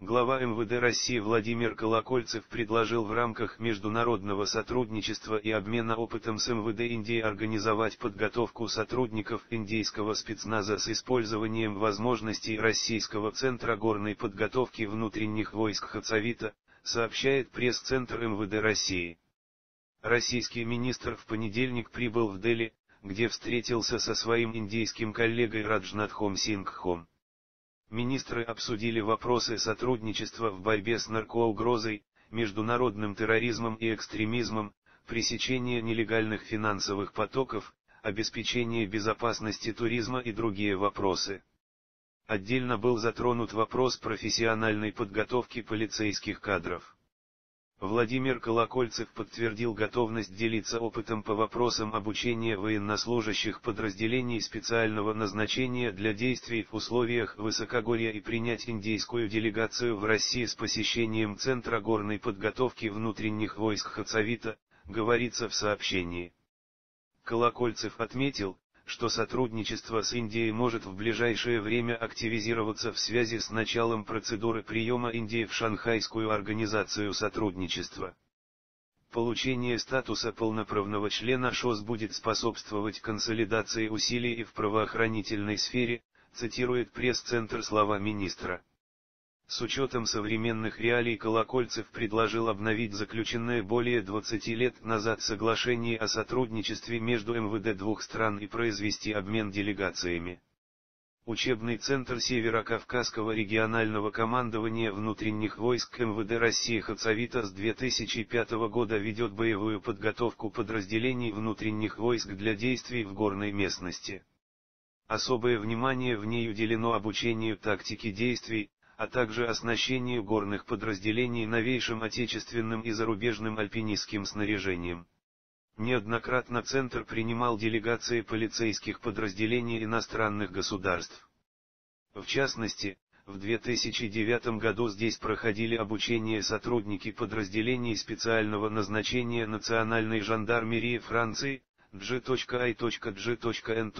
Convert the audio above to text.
Глава МВД России Владимир Колокольцев предложил в рамках международного сотрудничества и обмена опытом с МВД Индии организовать подготовку сотрудников индийского спецназа с использованием возможностей Российского центра горной подготовки внутренних войск Хацавита, сообщает пресс-центр МВД России. Российский министр в понедельник прибыл в Дели, где встретился со своим индийским коллегой Раджнатхом Сингхом. Министры обсудили вопросы сотрудничества в борьбе с наркоугрозой, международным терроризмом и экстремизмом, пресечение нелегальных финансовых потоков, обеспечение безопасности туризма и другие вопросы. Отдельно был затронут вопрос профессиональной подготовки полицейских кадров. Владимир Колокольцев подтвердил готовность делиться опытом по вопросам обучения военнослужащих подразделений специального назначения для действий в условиях высокогорья и принять индийскую делегацию в России с посещением Центра горной подготовки внутренних войск Хацавита, говорится в сообщении. Колокольцев отметил, что сотрудничество с Индией может в ближайшее время активизироваться в связи с началом процедуры приема Индии в Шанхайскую организацию сотрудничества. Получение статуса полноправного члена ШОС будет способствовать консолидации усилий и в правоохранительной сфере, цитирует пресс-центр слова министра. С учетом современных реалий Колокольцев предложил обновить заключенное более 20 лет назад соглашение о сотрудничестве между МВД двух стран и произвести обмен делегациями. Учебный центр Северо-Кавказского регионального командования внутренних войск МВД России Хацавита с 2005 года ведет боевую подготовку подразделений внутренних войск для действий в горной местности. Особое внимание в ней уделено обучению тактики действий, а также оснащению горных подразделений новейшим отечественным и зарубежным альпинистским снаряжением. Неоднократно Центр принимал делегации полицейских подразделений иностранных государств. В частности, в 2009 году здесь проходили обучение сотрудники подразделений специального назначения национальной жандармерии Франции, G.I.G.N.